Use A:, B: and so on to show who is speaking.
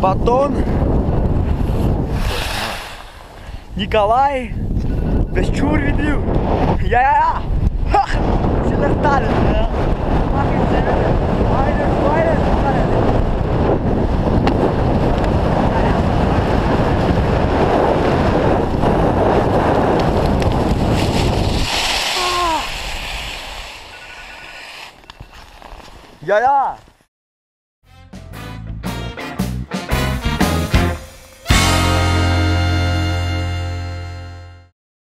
A: Батон. Ніколай. Без чур відлів. Я-я-я. Ха! Сілерталь. Yeah, yeah.